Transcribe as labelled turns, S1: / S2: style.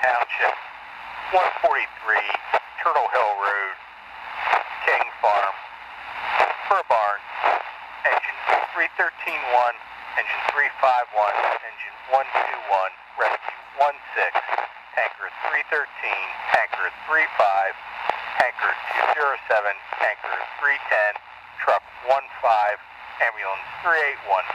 S1: Township, 143 Turtle Hill Road, King Farm, Fur barn, engine 3131, engine 351, engine 121, rescue 16, tanker 313, tanker 35, tanker 207, tanker 310, truck 15, ambulance 381.